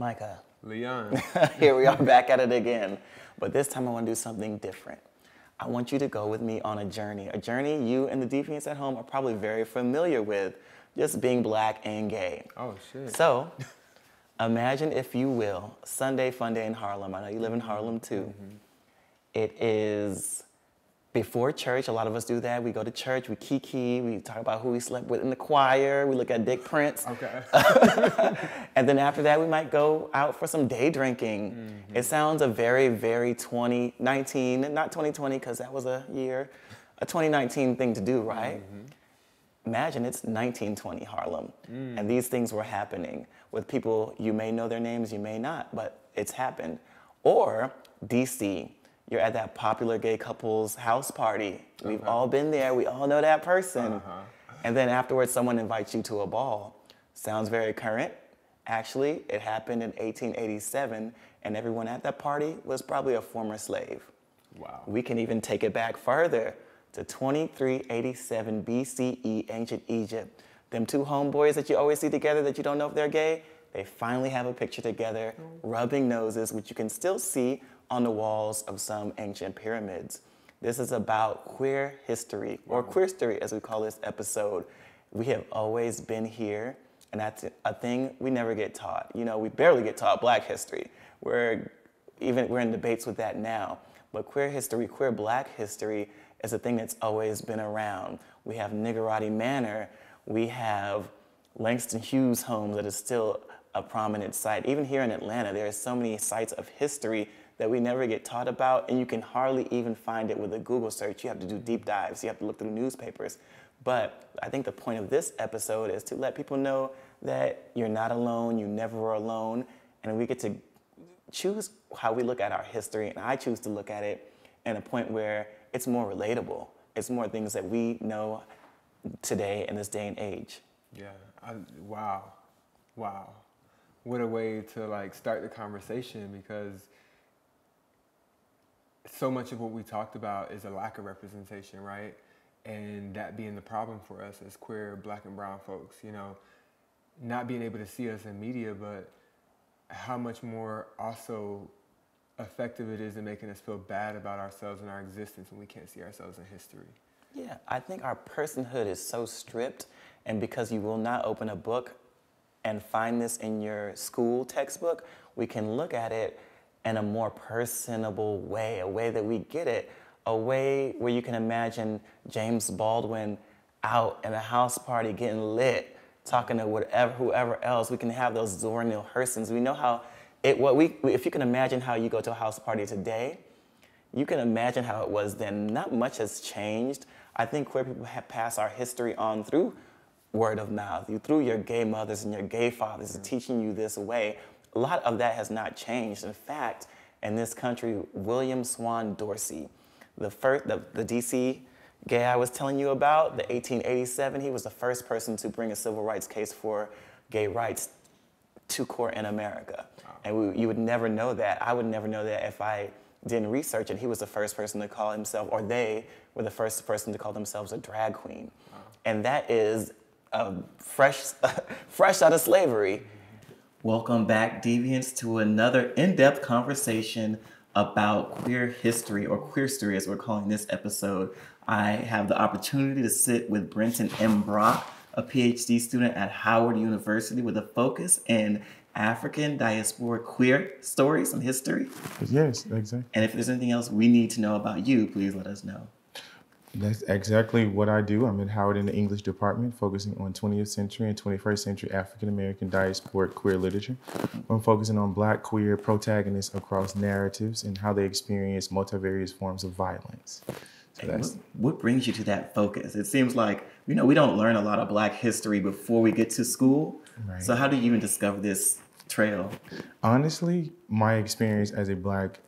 Micah. Leon. Here we are back at it again. But this time I want to do something different. I want you to go with me on a journey. A journey you and the deviants at home are probably very familiar with, just being black and gay. Oh shit. So, imagine, if you will, Sunday Fun Day in Harlem. I know you live in Harlem too. Mm-hmm. It is before church. A lot of us do that. We go to church, we kiki, we talk about who we slept with in the choir, we look at dick prints. Okay. and then after that, we might go out for some day drinking. Mm-hmm. It sounds a very, very 2019, not 2020, because that was a year, a 2019 thing to do, right? Mm-hmm. Imagine it's 1920 Harlem, Mm. and these things were happening with people, you may know their names, you may not, but it's happened. Or DC, you're at that popular gay couple's house party. We've all been there, we all know that person. Uh-huh. And then afterwards, someone invites you to a ball. Sounds very current. Actually, it happened in 1887, and everyone at that party was probably a former slave. Wow. We can even take it back further to 2387 BCE, ancient Egypt. Them two homeboys that you always see together that you don't know if they're gay, they finally have a picture together, rubbing noses, which you can still see on the walls of some ancient pyramids. This is about queer history, or queer story as we call this episode. We have always been here, and that's a thing we never get taught. You know, we barely get taught black history. We're even we're in debates with that now. But queer history, queer black history, is a thing that's always been around. We have Niggerati Manor, we have Langston Hughes' home that is still a prominent site. Even here in Atlanta, there are so many sites of history that we never get taught about, and you can hardly even find it with a Google search. You have to do deep dives, you have to look through newspapers. But I think the point of this episode is to let people know that you're not alone, you never were alone, and we get to choose how we look at our history, and I choose to look at it in a point where it's more relatable. It's more things that we know today in this day and age. Yeah. I, wow. Wow. What a way to like start the conversation because so much of what we talked about is a lack of representation, right? And that being the problem for us as queer, black, and brown folks, you know, not being able to see us in media, but how much more also effective it is in making us feel bad about ourselves and our existence when we can't see ourselves in history. Yeah, I think our personhood is so stripped, and because you will not open a book and find this in your school textbook, we can look at it in a more personable way, a way that we get it, a way where you can imagine James Baldwin out in a house party getting lit, talking to whatever, whoever else. We can have those Zora Neale Hurstons. We know how it, what we, if you can imagine how you go to a house party today, you can imagine how it was then. Not much has changed. I think queer people have passed our history on through word of mouth, you through your gay mothers and your gay fathers teaching you this way. A lot of that has not changed. In fact, in this country, William Swan Dorsey, the first, the, the DC gay I was telling you about, the 1887, he was the first person to bring a civil rights case for gay rights to court in America. And we, you would never know that. I would never know that if I didn't research it. He was the first person to call himself, or they were the first person to call themselves a drag queen. And that is uh, fresh, fresh out of slavery. Welcome back, Deviants, to another in depth conversation about queer history, or queer story as we're calling this episode. I have the opportunity to sit with Brenton M. Brock, a PhD student at Howard University with a focus in African diaspora queer stories and history. Yes, exactly. And if there's anything else we need to know about you, please let us know. That's exactly what I do. I'm at Howard in the English department, focusing on 20th century and 21st century African American diaspora queer literature. I'm focusing on Black queer protagonists across narratives and how they experience multivarious forms of violence. So that's what, what brings you to that focus? It seems like, you know, we don't learn a lot of Black history before we get to school. Right. So, how do you even discover this trail? honestly my experience as a Black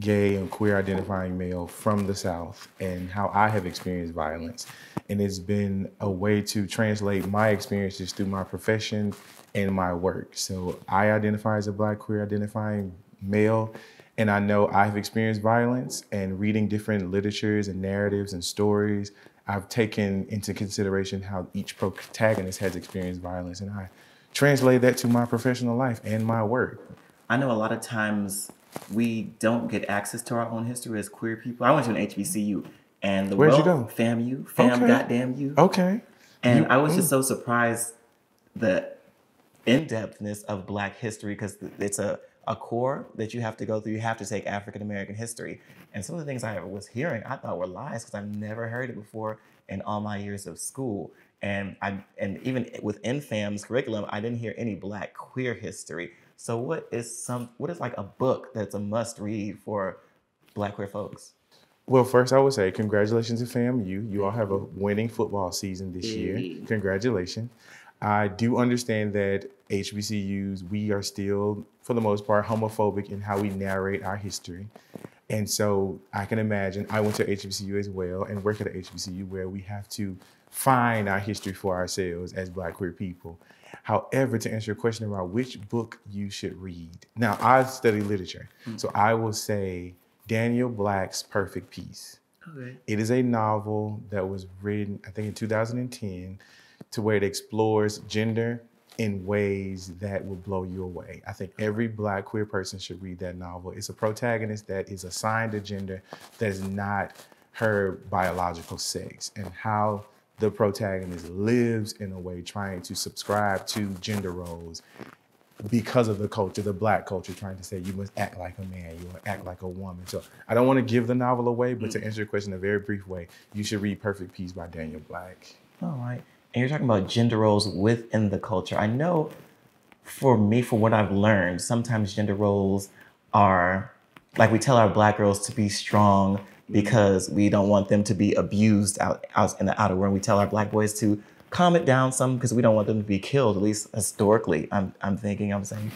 gay and queer identifying male from the South and how I have experienced violence. And it's been a way to translate my experiences through my profession and my work. So I identify as a Black queer identifying male. And I know I've experienced violence and reading different literatures and narratives and stories, I've taken into consideration how each protagonist has experienced violence. And I translate that to my professional life and my work. I know a lot of times we don't get access to our own history as queer people. I went to an HBCU, and the Where'd you world, go? FAMU, fam, Okay. goddamn you. Okay. And You- I was mm. just so surprised the in depthness of Black history because it's a, a core that you have to go through. You have to take African American history. And some of the things I was hearing I thought were lies because I've never heard it before in all my years of school. And I and even within FAM's curriculum, I didn't hear any Black queer history. So what is some what is like a book that's a must read for Black queer folks? Well, first I would say congratulations to FAMU. You all have a winning football season this year. Congratulations. I do understand that HBCUs, we are still, for the most part, homophobic in how we narrate our history. And so I can imagine, I went to HBCU as well and work at a HBCU where we have to find our history for ourselves as Black queer people. However, to answer your question about which book you should read, now I study literature, hmm. so I will say Daniel Black's Perfect Peace. Okay. It is a novel that was written, I think, in 2010, to where it explores gender in ways that will blow you away. I think every black queer person should read that novel. It's a protagonist that is assigned a gender that is not her biological sex and how the protagonist lives in a way trying to subscribe to gender roles because of the culture, the black culture, trying to say you must act like a man, you must act like a woman. So I don't want to give the novel away, but to mm. answer your question in a very brief way, you should read Perfect Peace by Daniel Black. All right. And you're talking about gender roles within the culture. I know for me, for what I've learned, sometimes gender roles are like we tell our black girls to be strong because we don't want them to be abused out, out in the outer world. We tell our black boys to calm it down some because we don't want them to be killed, at least historically. I'm, I'm thinking, I'm saying.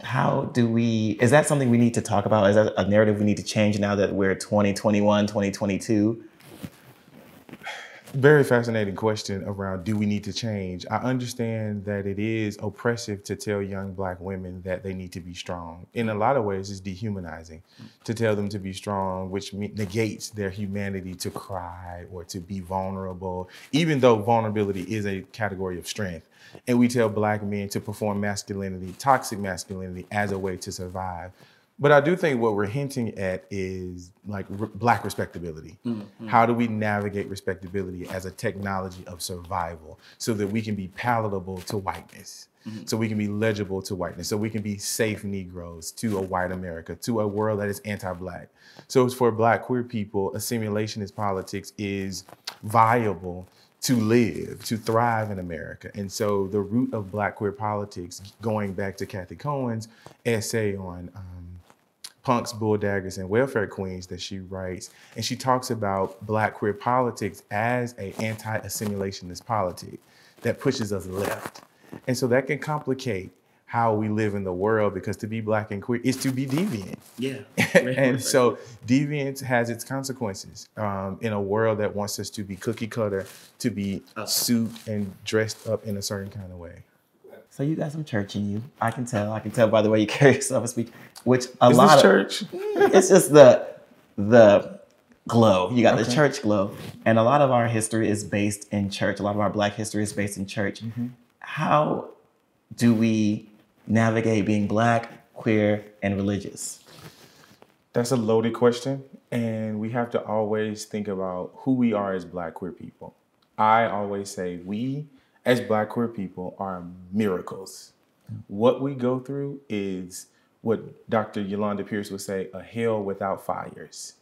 How do we, is that something we need to talk about? Is that a narrative we need to change now that we're 2021, 2022? Very fascinating question around do we need to change? I understand that it is oppressive to tell young black women that they need to be strong. In a lot of ways, it's dehumanizing to tell them to be strong, which negates their humanity to cry or to be vulnerable, even though vulnerability is a category of strength. And we tell black men to perform masculinity, toxic masculinity, as a way to survive. But I do think what we're hinting at is like r- black respectability. How do we navigate respectability as a technology of survival so that we can be palatable to whiteness? So we can be legible to whiteness. So we can be safe Negroes to a white America, to a world that is anti-black. So it's for black queer people, assimilationist politics is viable to live, to thrive in America. And so the root of black queer politics, going back to Cathy Cohen's essay on um, punks, bulldaggers, and welfare queens that she writes, and she talks about black queer politics as a anti-assimilationist politic that pushes us left. And so that can complicate how we live in the world because to be black and queer is to be deviant. Yeah. and so deviance has its consequences um, in a world that wants us to be cookie cutter, to be suit and dressed up in a certain kind of way. So you got some church in you. I can tell. I can tell by the way you carry yourself and speak. Which a Is lot of church? it's just the the glow. You got the church glow, and a lot of our history is based in church. A lot of our Black history is based in church. Mm-hmm. How do we navigate being Black, queer, and religious? That's a loaded question. And we have to always think about who we are as Black queer people. I always say we, as Black queer people, are miracles. What we go through is what Dr. Yolanda Pierce would say a hell without fires.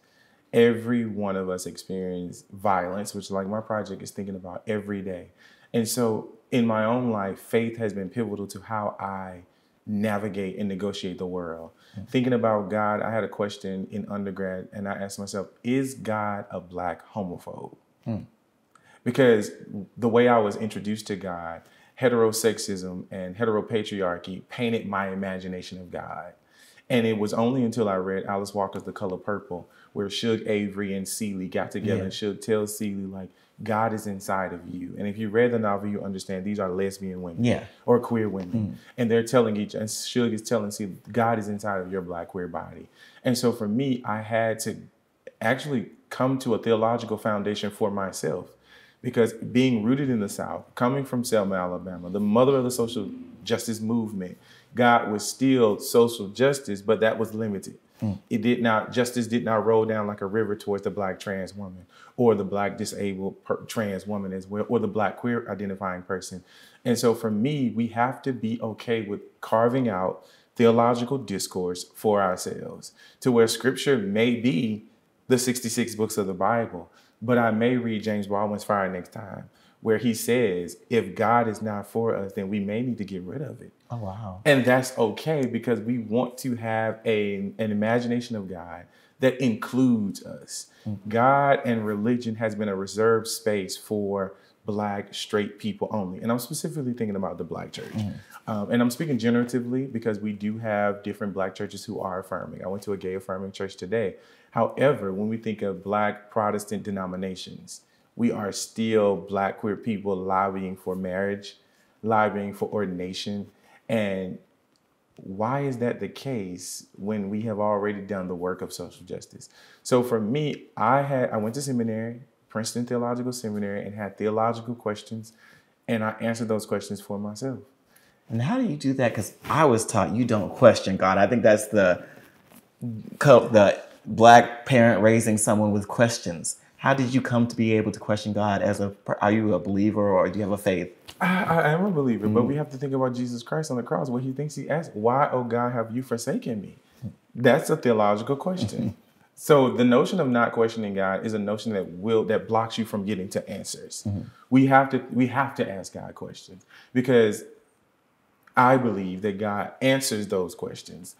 Every one of us experience violence, which, like my project, is thinking about every day. And so, in my own life, faith has been pivotal to how I navigate and negotiate the world. Mm. Thinking about God, I had a question in undergrad and I asked myself, is God a black homophobe? Hmm. Because the way I was introduced to God, heterosexism and heteropatriarchy painted my imagination of God. And it was only until I read Alice Walker's The Color Purple, where Shug Avery and Celie got together Yeah. and Shug tells Celie, like, God is inside of you. And if you read the novel, you understand these are lesbian women Yeah. or queer women. Mm. And they're telling each, and Shug is telling Celie, God is inside of your black queer body. And so for me, I had to actually come to a theological foundation for myself because being rooted in the South, coming from Selma, Alabama, the mother of the social justice movement, God was still social justice, but that was limited. Mm. It did not justice did not roll down like a river towards the black trans woman or the black disabled per, trans woman as well, or the black queer identifying person. And so for me, we have to be okay with carving out theological discourse for ourselves to where scripture may be the 66 books of the Bible, but I may read James Baldwin's Fire next time, where he says, if God is not for us, then we may need to get rid of it. Oh, wow. And that's okay because we want to have a, an imagination of God that includes us. Mm-hmm. God and religion has been a reserved space for black straight people only. And I'm specifically thinking about the black church. Mm-hmm. Um, and I'm speaking generatively because we do have different black churches who are affirming. I went to a gay affirming church today. However, when we think of black Protestant denominations, we are still black queer people lobbying for marriage, lobbying for ordination. And why is that the case when we have already done the work of social justice? So for me, I had I went to seminary, Princeton Theological Seminary, and had theological questions, and I answered those questions for myself. And how do you do that? Because I was taught you don't question God. I think that's the the black parent raising someone with questions. How did you come to be able to question God as a are you a believer or do you have a faith? I, I am a believer, mm-hmm. but we have to think about Jesus Christ on the cross. What he thinks he asked, why, oh God, have you forsaken me? That's a theological question. so the notion of not questioning God is a notion that will that blocks you from getting to answers. Mm-hmm. We have to we have to ask God questions because I believe that God answers those questions.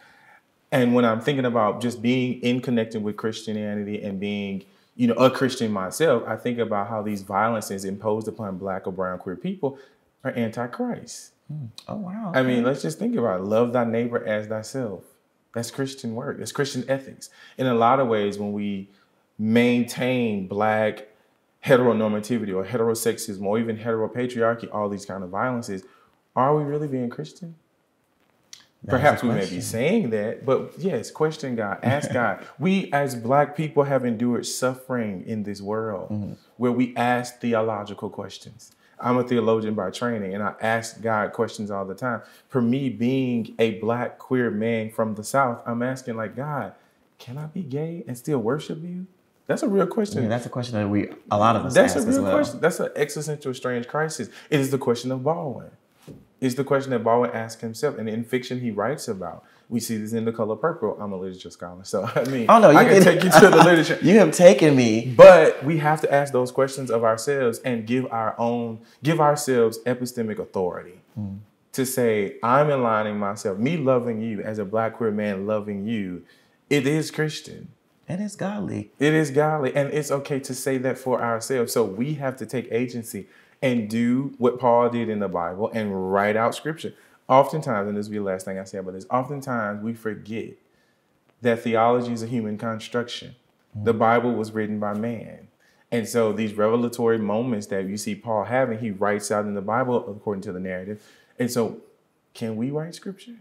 And when I'm thinking about just being in connecting with Christianity and being, you know, a Christian myself, I think about how these violences imposed upon black or brown queer people are anti-Christ. Mm. Oh wow. I mean, let's just think about it. Love thy neighbor as thyself. That's Christian work. That's Christian ethics. In a lot of ways, when we maintain black heteronormativity or heterosexism or even heteropatriarchy, all these kind of violences, are we really being Christian? Perhaps we may be saying that, but yes, question God, ask God. We as Black people have endured suffering in this world mm-hmm. where we ask theological questions. I'm a theologian by training and I ask God questions all the time. For me, being a Black queer man from the South, I'm asking, like, God, can I be gay and still worship you? That's a real question. Yeah, that's a question that we, a lot of us That's a real well. question. That's an existential strange crisis. It is the question of Baldwin is the question that Baldwin asked himself. And in fiction, he writes about. We see this in The Color Purple. I'm a literature scholar, so I mean, oh, no, I can take you to the literature. you have taken me, but we have to ask those questions of ourselves and give our own, give ourselves epistemic authority mm. to say, I'm aligning myself. Me loving you as a Black queer man, loving you, it is Christian. And It is godly. It is godly, and it's okay to say that for ourselves. So we have to take agency and do what Paul did in the Bible and write out scripture. Oftentimes, and this will be the last thing I say about this, oftentimes we forget that theology is a human construction. The mm. Bible was written by man. And so these revelatory moments that you see Paul having, he writes out in the Bible according to the narrative. And so, can we write scripture?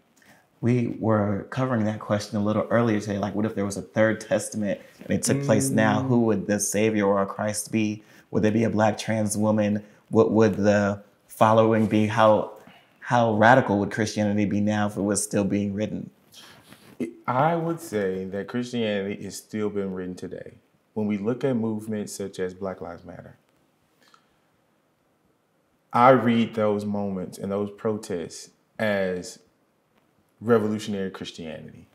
We were covering that question a little earlier today. Like, what if there was a third testament and it took place now? Who mm. would the Savior or Christ be? Would there be a black trans woman? What would the following be? How how radical would Christianity be now if it was still being written? I would say that Christianity is still being written today. When we look at movements such as Black Lives Matter, I read those moments and those protests as revolutionary Christianity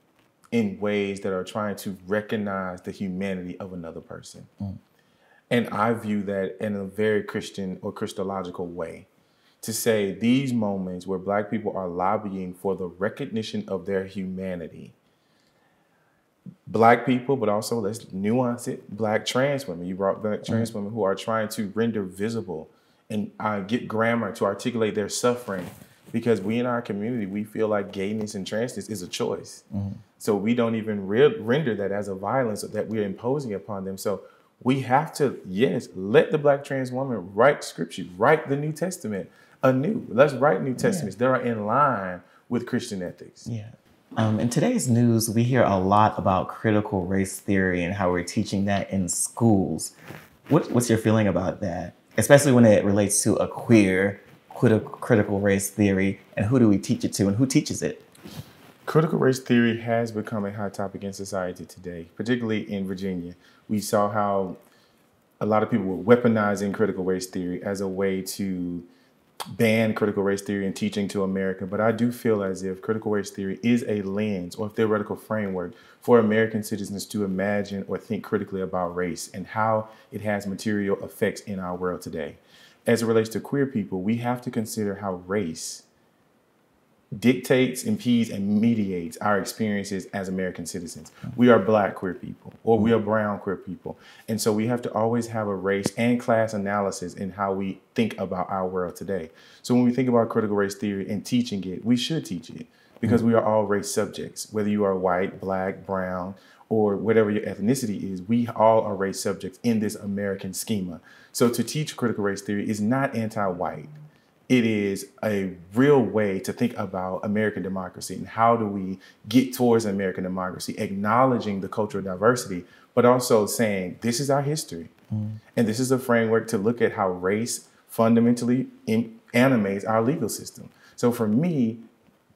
in ways that are trying to recognize the humanity of another person. Mm. And I view that in a very Christian or Christological way to say these moments where black people are lobbying for the recognition of their humanity. Black people, but also let's nuance it, black trans women. You brought black trans mm-hmm. women who are trying to render visible and uh, get grammar to articulate their suffering because we in our community we feel like gayness and transness is a choice mm-hmm. so we don't even re- render that as a violence that we're imposing upon them so we have to, yes, let the black trans woman write scripture, write the New Testament anew. Let's write New Testaments yeah. that are in line with Christian ethics. Yeah. Um, in today's news, we hear a lot about critical race theory and how we're teaching that in schools. What, what's your feeling about that? especially when it relates to a queer critical race theory, and who do we teach it to, and who teaches it? Critical race theory has become a hot topic in society today, particularly in Virginia. We saw how a lot of people were weaponizing critical race theory as a way to ban critical race theory and teaching to America, but I do feel as if critical race theory is a lens or a theoretical framework for American citizens to imagine or think critically about race and how it has material effects in our world today. As it relates to queer people, we have to consider how race dictates, impedes, and mediates our experiences as American citizens. We are black queer people, or we are brown queer people. And so we have to always have a race and class analysis in how we think about our world today. So when we think about critical race theory and teaching it, we should teach it because we are all race subjects. Whether you are white, black, brown, or whatever your ethnicity is, we all are race subjects in this American schema. So to teach critical race theory is not anti-white it is a real way to think about American democracy and how do we get towards American democracy, acknowledging the cultural diversity, but also saying this is our history. Mm. And this is a framework to look at how race fundamentally in, animates our legal system. So for me,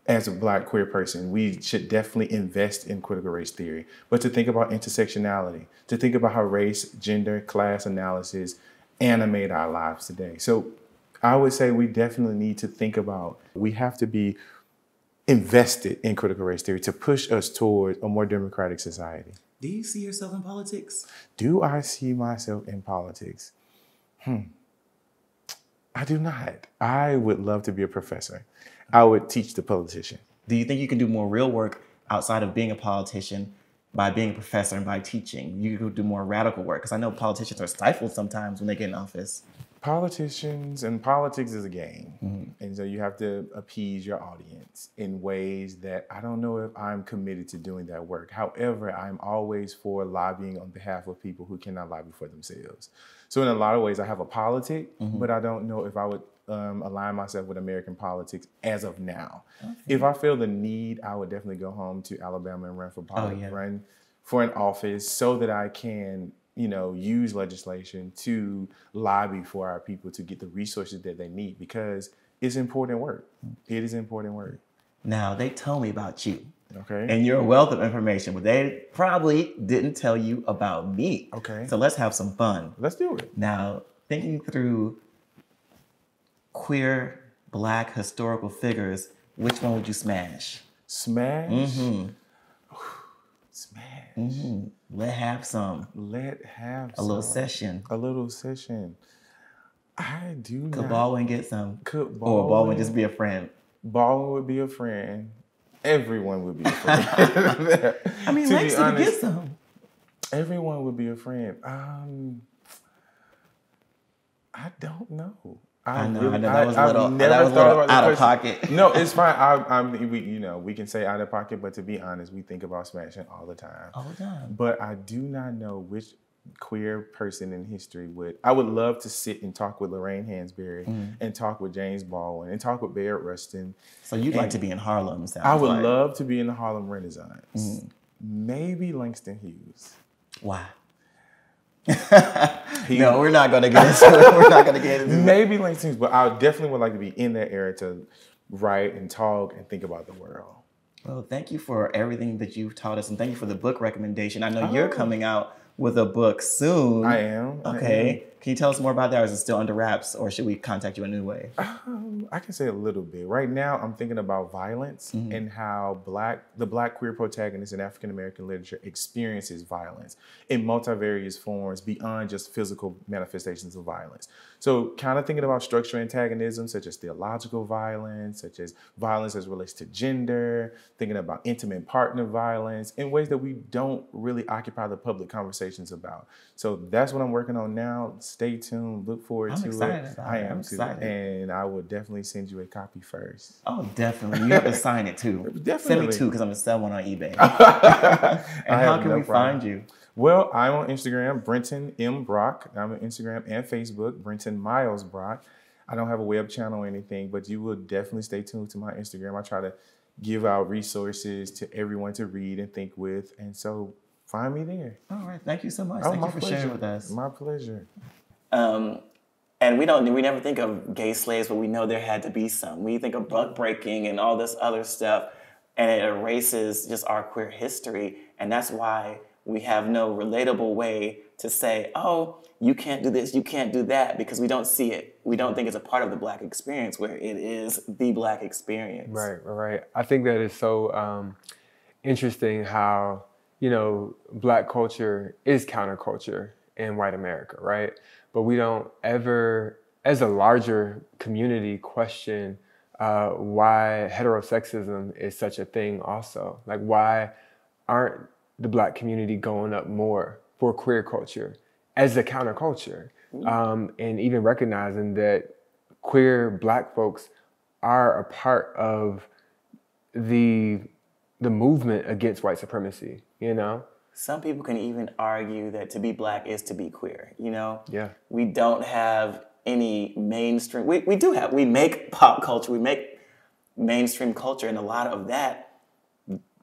as a black queer person, we should definitely invest in critical race theory, but to think about intersectionality, to think about how race, gender, class analysis animate our lives today. So I would say we definitely need to think about, we have to be invested in critical race theory to push us towards a more democratic society. Do you see yourself in politics? Do I see myself in politics? Hmm. I do not. I would love to be a professor. I would teach the politician. Do you think you can do more real work outside of being a politician by being a professor and by teaching? You could do more radical work because I know politicians are stifled sometimes when they get in office politicians and politics is a game. Mm-hmm. And so you have to appease your audience in ways that I don't know if I'm committed to doing that work. However, I'm always for lobbying on behalf of people who cannot lobby for themselves. So in a lot of ways, I have a politic, mm-hmm. but I don't know if I would um, align myself with American politics as of now. Okay. If I feel the need, I would definitely go home to Alabama and run for politics, oh, yeah. run for an office so that I can you know, use legislation to lobby for our people to get the resources that they need because it's important work. It is important work. Now, they told me about you. Okay. And you're a wealth of information, but they probably didn't tell you about me. Okay. So let's have some fun. Let's do it. Now, thinking through queer black historical figures, which one would you smash? Smash? Mm-hmm. Smash. Mm-hmm. Let have some. Let have a some. little session. A little session. I do Could not. Baldwin get some? Could Baldwin, or Baldwin just be a friend? Baldwin would be a friend. Everyone would be a friend. I mean, Langston could get some. Everyone would be a friend. Um, I don't know. I, I know, really, I know that was a little, that was a little out of pocket. no, it's fine. I, am we, you know, we can say out of pocket, but to be honest, we think about smashing all the time. All the time. But I do not know which queer person in history would. I would love to sit and talk with Lorraine Hansberry mm. and talk with James Baldwin and talk with Bayard Rustin. So you'd and like to be in Harlem? I would like. love to be in the Harlem Renaissance. Mm. Maybe Langston Hughes. Why? No, we're not gonna get into it. We're not gonna get into it. Maybe Langston, but I definitely would like to be in that era to write and talk and think about the world. Well, thank you for everything that you've taught us, and thank you for the book recommendation. I know oh. you're coming out with a book soon. I am. Okay. I am. Can you tell us more about that, or is it still under wraps, or should we contact you in a new way? Um, I can say a little bit. Right now, I'm thinking about violence mm-hmm. and how black the black queer protagonist in African American literature experiences violence in multivarious forms beyond just physical manifestations of violence. So, kind of thinking about structural antagonism, such as theological violence, such as violence as relates to gender, thinking about intimate partner violence in ways that we don't really occupy the public conversations about. So, that's what I'm working on now stay tuned. Look forward I'm to excited it. I am excited. too. And I will definitely send you a copy first. Oh, definitely. You have to sign it too. definitely. Send me two because I'm going to sell one on eBay. and how can no we problem. find you? Well, I'm on Instagram, Brenton M. Brock. I'm on Instagram and Facebook, Brenton Miles Brock. I don't have a web channel or anything, but you will definitely stay tuned to my Instagram. I try to give out resources to everyone to read and think with. And so find me there. All right. Thank you so much. Oh, Thank you for pleasure. sharing with us. My pleasure. Um, And we don't we never think of gay slaves, but we know there had to be some. We think of buck breaking and all this other stuff, and it erases just our queer history. And that's why we have no relatable way to say, oh, you can't do this, you can't do that, because we don't see it. We don't think it's a part of the black experience where it is the black experience. Right, right. I think that is so um, interesting how, you know, black culture is counterculture in white America, right? But we don't ever, as a larger community, question uh, why heterosexism is such a thing, also. Like, why aren't the black community going up more for queer culture as a counterculture? Um, and even recognizing that queer black folks are a part of the the movement against white supremacy, you know? Some people can even argue that to be black is to be queer, you know? Yeah. We don't have any mainstream, we, we do have, we make pop culture, we make mainstream culture, and a lot of that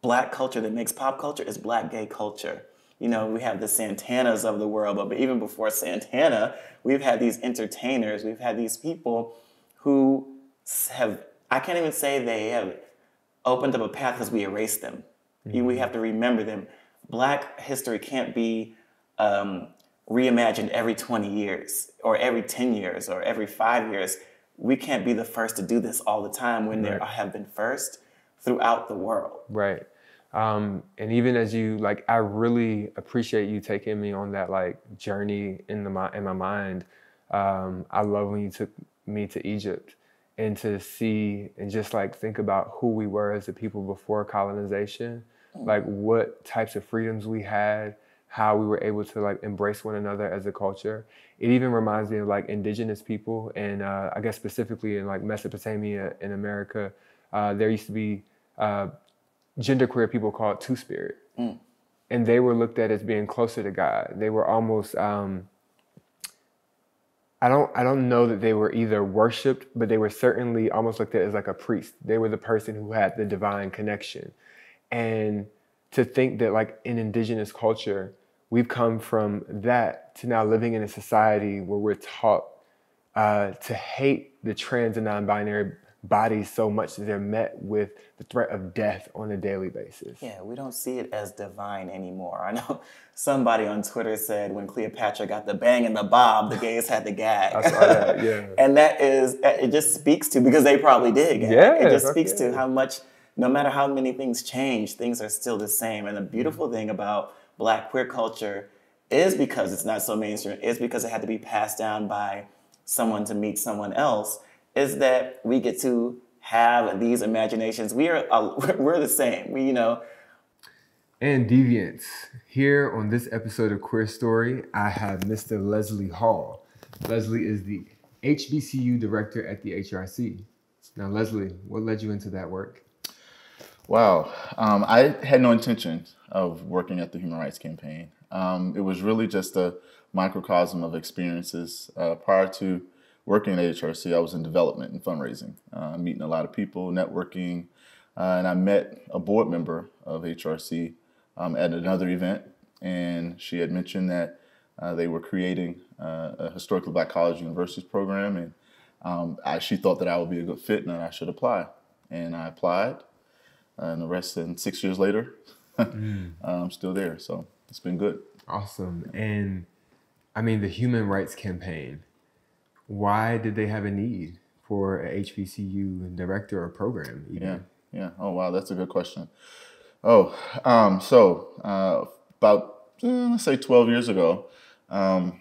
black culture that makes pop culture is black gay culture. You know, we have the Santanas of the world, but even before Santana, we've had these entertainers, we've had these people who have, I can't even say they have opened up a path because we erased them. Mm-hmm. We have to remember them. Black history can't be um, reimagined every 20 years or every 10 years or every five years. We can't be the first to do this all the time when right. there have been first throughout the world. Right. Um, and even as you like, I really appreciate you taking me on that like journey in the in my mind. Um, I love when you took me to Egypt and to see and just like think about who we were as a people before colonization. Like what types of freedoms we had, how we were able to like embrace one another as a culture. It even reminds me of like indigenous people, and uh, I guess specifically in like Mesopotamia in America, uh, there used to be uh, genderqueer people called Two Spirit, mm. and they were looked at as being closer to God. They were almost um, I don't I don't know that they were either worshipped, but they were certainly almost looked at as like a priest. They were the person who had the divine connection. And to think that like in indigenous culture, we've come from that to now living in a society where we're taught uh, to hate the trans and non-binary bodies so much that they're met with the threat of death on a daily basis. Yeah, we don't see it as divine anymore. I know somebody on Twitter said when Cleopatra got the bang and the bob, the gays had the gag. I saw that, yeah. and that is, it just speaks to, because they probably did. Yeah. It just speaks to how much, no matter how many things change, things are still the same. And the beautiful thing about black queer culture is because it's not so mainstream, is because it had to be passed down by someone to meet someone else is that we get to have these imaginations. We are we're the same. We you know. And deviants. Here on this episode of Queer Story, I have Mr. Leslie Hall. Leslie is the HBCU director at the HRC. Now, Leslie, what led you into that work? Wow, um, I had no intention of working at the Human Rights Campaign. Um, it was really just a microcosm of experiences. Uh, prior to working at HRC, I was in development and fundraising, uh, meeting a lot of people, networking, uh, and I met a board member of HRC um, at another event, and she had mentioned that uh, they were creating uh, a historically black college universities program, and um, I, she thought that I would be a good fit and I should apply, and I applied, and the rest, and six years later, mm. I'm still there. So it's been good. Awesome, and I mean the Human Rights Campaign why did they have a need for a HBCU director or program? Even? Yeah, yeah. Oh wow, that's a good question. Oh, um, so uh, about eh, let's say twelve years ago, um,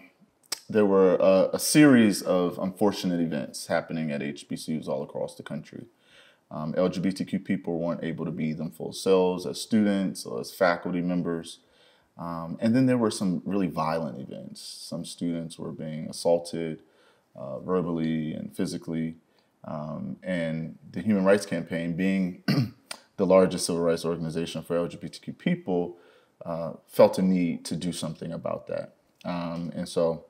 there were a, a, series of unfortunate events happening at HBCUs all across the country. Um, LGBTQ people weren't able to be them full selves as students or as faculty members. Um, and then there were some really violent events. Some students were being assaulted, uh, verbally and physically. Um, and the Human Rights Campaign, being the largest civil rights organization for LGBTQ people, uh, felt a need to do something about that. Um, and so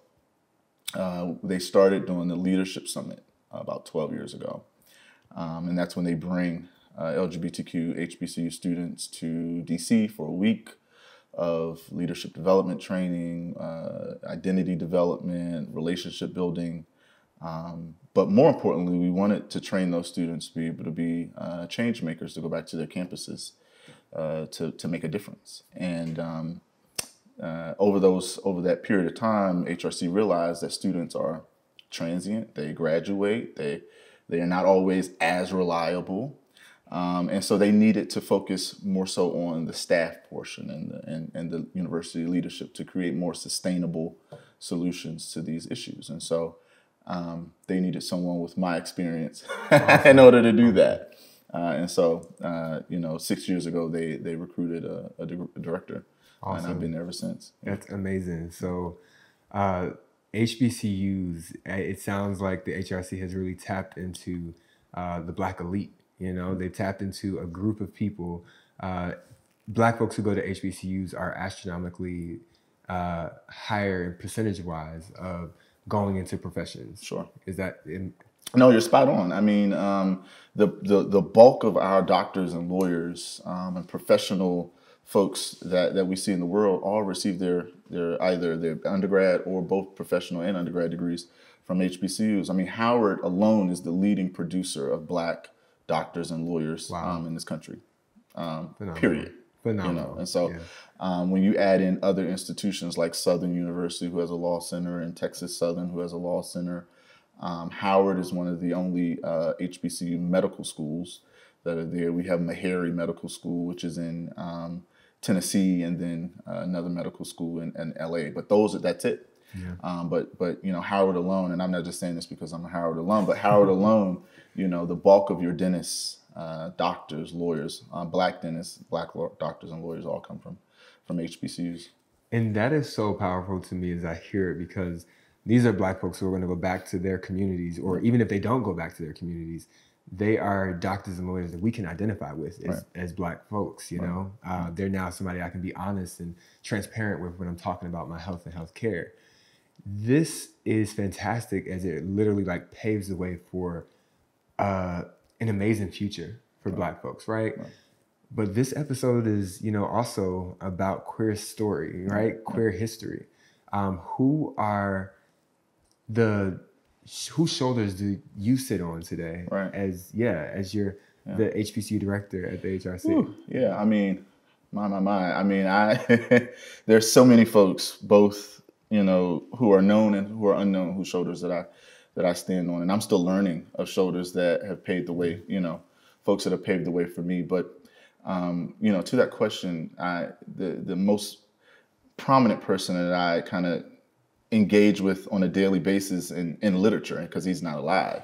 uh, they started doing the Leadership Summit about 12 years ago. Um, and that's when they bring uh, LGBTQ HBCU students to DC for a week of leadership development training, uh, identity development, relationship building, Um, but more importantly, we wanted to train those students to be able to be uh, change makers to go back to their campuses uh, to to make a difference. And um, uh, over those over that period of time, HRC realized that students are transient. They graduate. They they are not always as reliable. Um, and so they needed to focus more so on the staff portion and the, and, and the university leadership to create more sustainable solutions to these issues. And so um, they needed someone with my experience in order to do that. Uh, and so, uh, you know, six years ago, they, they recruited a, a, di- a director, and I've been there ever since. That's amazing. So, uh, HBCUs, uh, it sounds like the HRC has really tapped into uh, the Black elite. You know, they've tapped into a group of people. Uh, black folks who go to HBCUs are astronomically uh, higher percentage wise of going into professions. Sure. Is that in, No, you're spot on. I mean, um, the, the the bulk of our doctors and lawyers um, and professional folks that, that we see in the world all receive their their either their undergrad or both professional and undergrad degrees from HBCUs. I mean, Howard alone is the leading producer of black doctors and lawyers Wow. um, in this country. Um, Phenomenal. period. You know, and so Yeah. um, when you add in other institutions like Southern University, who has a law center, and Texas Southern, who has a law center, um, Howard is one of the only uh, HBCU medical schools that are there. We have Meharry Medical School, which is in um, Tennessee, and then uh, another medical school in, in LA. But those, that's it. Um, but but you know Howard alone, and I'm not just saying this because I'm a Howard alone, but Howard alone, you know, the bulk of your dentists, uh, doctors, lawyers, uh, black dentists, black law- doctors and lawyers all come from from HBCUs. And that is so powerful to me as I hear it because these are black folks who are going to go back to their communities, or even if they don't go back to their communities, they are doctors and lawyers that we can identify with as, Right. as black folks. You know, uh, they're now somebody I can be honest and transparent with when I'm talking about my health and health care. This is fantastic as it literally like paves the way for uh, an amazing future for black folks, right? But this episode is, you know, also about queer story, right? Queer history. Um, who are the whose shoulders do you sit on today? Right. As yeah, as you're the HBCU director at the HRC. Whew, yeah, I mean, my my my. I mean, I there's so many folks, both you know, who are known and who are unknown, whose shoulders that I that I stand on, and I'm still learning of shoulders that have paved the way. You know, folks that have paved the way for me. But um, you know, to that question, I the the most prominent person that I kind of engage with on a daily basis in, in literature, because he's not alive,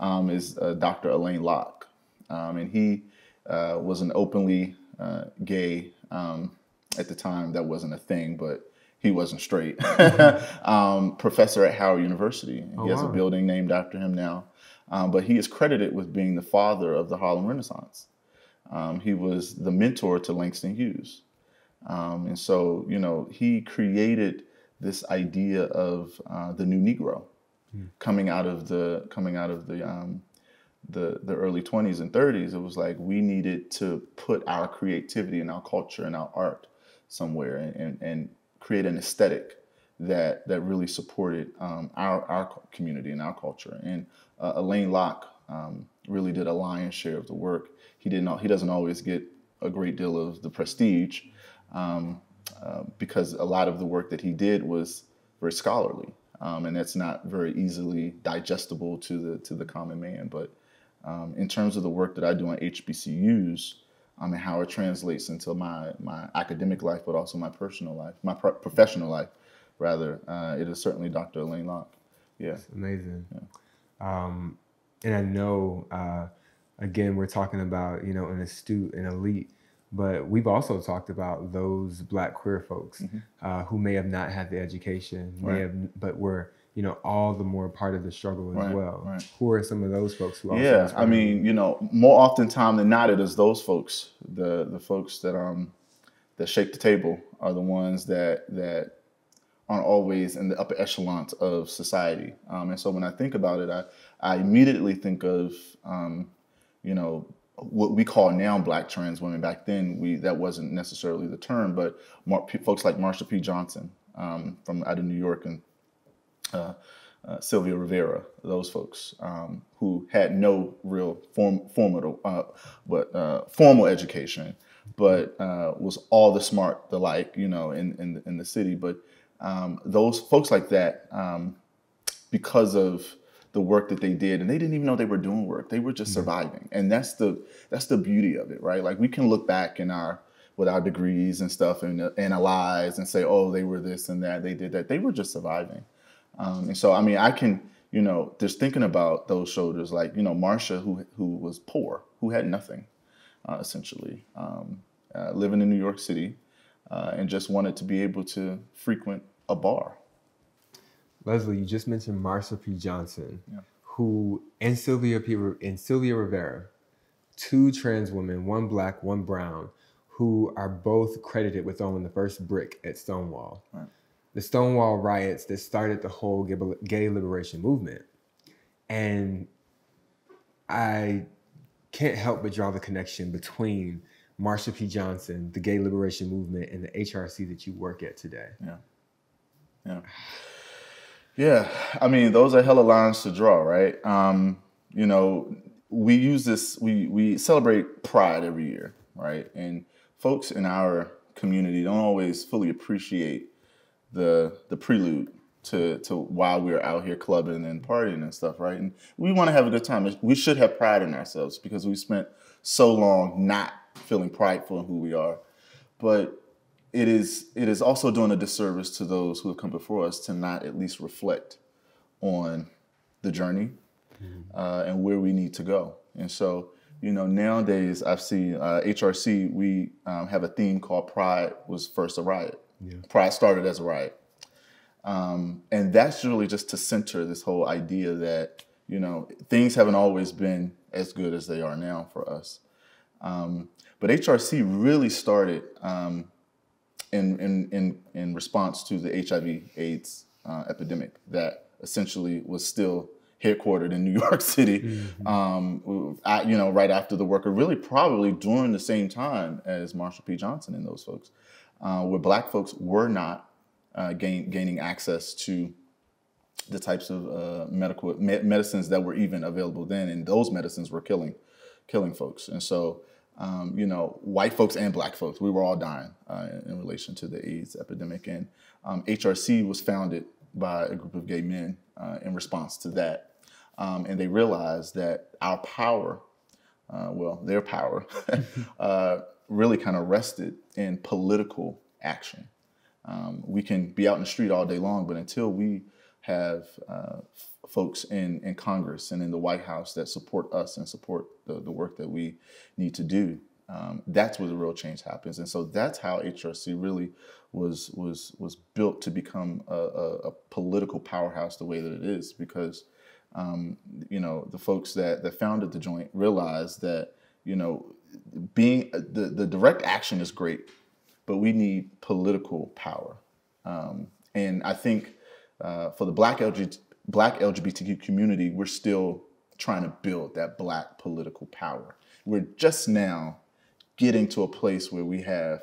um, is uh, Dr. Alain Locke. Um, and he uh, was an openly uh, gay um, at the time. That wasn't a thing, but he wasn't straight. um, professor at Howard University. he has a building named after him now. Um, but he is credited with being the father of the Harlem Renaissance. Um, he was the mentor to Langston Hughes. Um, and so, you know, he created this idea of uh, the new Negro coming out of the coming out of the um, the the early 20s and 30s. It was like we needed to put our creativity and our culture and our art somewhere and, and, and create an aesthetic that that really supported um, our our community and our culture. And uh, Alain Locke um, really did a lion's share of the work. He did not. He doesn't always get a great deal of the prestige um, uh, because a lot of the work that he did was very scholarly, um, and that's not very easily digestible to the to the common man. But um, in terms of the work that I do on HBCUs, um, and how it translates into my my academic life, but also my personal life, my pro- professional life, rather, uh, it is certainly Dr. Alain Locke. Yeah. Amazing. Um, and I know, uh, again, we're talking about, you know, an astute and elite, but we've also talked about those black queer folks uh, who may have not had the education, may Mm-hmm. Right. have, but were, you know, all the more part of the struggle as Right, well. right. Who are some of those folks who also Yeah, I mean, you know, more often time than not, it is those folks, the the folks that um that shake the table, are the ones that that aren't always in the upper echelons of society. Um, and so when I think about it, I I immediately think of um, you know what we call now black trans women. Back then, we that wasn't necessarily the term, but folks like Marsha P. Johnson um, from out of New York and uh, uh, Sylvia Rivera, those folks um, who had no real form, formal, uh, but uh, formal education, but uh, was all the smart, the like, you know, in in, in the city. But um, those folks like that, um, because of the work that they did, and they didn't even know they were doing work. They were just surviving, and that's the that's the beauty of it, right? Like we can look back in our with our degrees and stuff and uh, analyze and say, oh, they were this and that, they did that. They were just surviving. Um, and so, I mean, I can, you know, just thinking about those shoulders, like, you know, Marsha, who, who was poor, who had nothing, uh, essentially, um, uh, living in New York City, uh, and just wanted to be able to frequent a bar. Leslie, you just mentioned Marsha P. Johnson, Yeah. who and Sylvia P. and Sylvia Rivera, two trans women, one black, one brown, who are both credited with throwing the first brick at Stonewall. Right. The Stonewall riots that started the whole gay- gay liberation movement. And I can't help but draw the connection between Marsha P. Johnson, the gay liberation movement, and the HRC that you work at today. Yeah. Yeah. Yeah. I mean, those are hella lines to draw, right? Um, you know, we use this, we, we celebrate pride every year, right? And folks in our community don't always fully appreciate the the prelude to to why we're out here clubbing and partying and stuff, right? And we want to have a good time. We should have pride in ourselves because we spent so long not feeling prideful in who we are. But it is it is also doing a disservice to those who have come before us to not at least reflect on the journey uh, and where we need to go. And so, you know, nowadays I've seen uh, HRC. We um, have a theme called "Pride was first a riot." Pride started as a riot, um, and that's really just to center this whole idea that you know things haven't always been as good as they are now for us. Um, but HRC really started um, in, in, in, in response to the HIV/AIDS uh, epidemic that essentially was still headquartered in New York City. Um, I, you know, right after the work, or really probably during the same time as Marsha P. Johnson and those folks, uh, where Black folks were not uh, gain, gaining access to the types of uh, medical me- medicines that were even available then, and those medicines were killing, killing folks. And so, um, you know, white folks and black folks, we were all dying uh, in, in relation to the AIDS epidemic. And um, HRC was founded by a group of gay men uh, in response to that, um, and they realized that our power, uh, well, their power, uh, really kind of rested in political action. Um, we can be out in the street all day long, but until we have uh, folks in, in Congress and in the White House that support us and support the, the work that we need to do, um, that's where the real change happens. And so that's how HRC really was was was built to become a, a, a political powerhouse the way that it is because um, you know the folks that that founded the joint realized that you know being the, the direct action is great but we need political power. Um, and I think uh, for the black, LG, black LGBTQ community, we're still trying to build that black political power. We're just now getting to a place where we have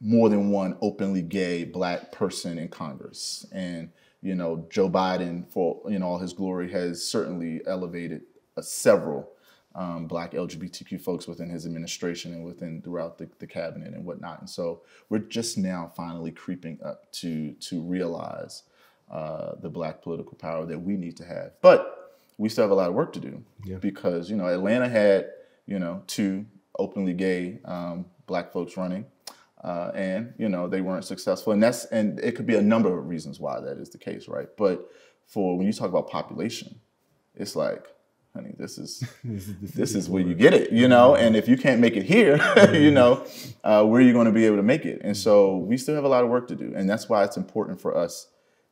more than one openly gay black person in Congress. And, you know, Joe Biden, for in you know, all his glory, has certainly elevated uh, several um, black LGBTQ folks within his administration and within throughout the, the cabinet and whatnot. And so we're just now finally creeping up to to realize uh, the black political power that we need to have. But we still have a lot of work to do because you know Atlanta had you know two openly gay um, black folks running. Uh, and you know they weren't successful, and that's and it could be a number of reasons why that is the case, right? But for when you talk about population, it's like honey, this is this is where you get it, you know. And if you can't make it here, you know, uh, where are you going to be able to make it? And so we still have a lot of work to do, and that's why it's important for us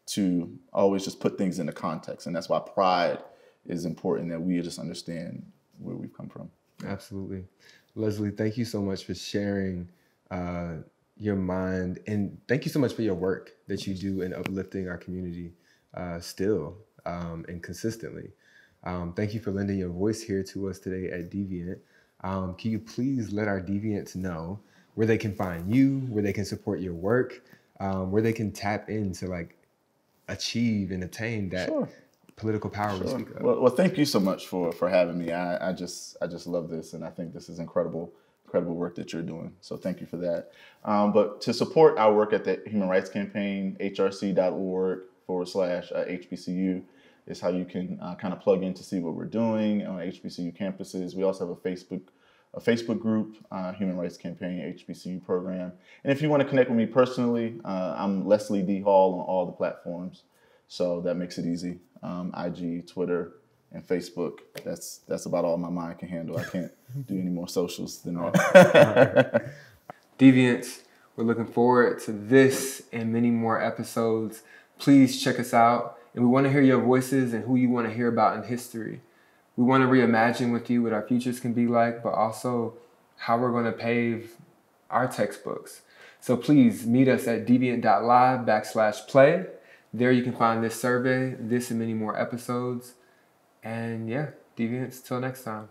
to always just put things into context, and that's why pride is important that we just understand where we've come from. Absolutely. Leslie, thank you so much for sharing uh, your mind and thank you so much for your work that you do in uplifting our community uh, still um, and consistently. Um, thank you for lending your voice here to us today at Deviant. Um, can you please let our Deviants know where they can find you, where they can support your work, um, where they can tap into like achieve and attain that Sure. political power we speak of. Well, well, thank you so much for for having me. I, I just I just love this, and I think this is incredible incredible work that you're doing. So thank you for that. Um, but to support our work at the Human Rights Campaign, hrc.org forward slash uh, HBCU is how you can uh, kind of plug in to see what we're doing on HBCU campuses. We also have a Facebook a Facebook group, uh, Human Rights Campaign HBCU program. And if you want to connect with me personally, uh, I'm Leslie D Hall on all the platforms. So that makes it easy. Um, IG, Twitter, and Facebook. That's that's about all my mind can handle. I can't do any more socials than that. Deviants, we're looking forward to this and many more episodes. Please check us out, and we want to hear your voices and who you want to hear about in history. We want to reimagine with you what our futures can be like, but also how we're going to pave our textbooks. So please meet us at deviant.live backslash play. There you can find this survey, this and many more episodes. And yeah, deviants, till next time.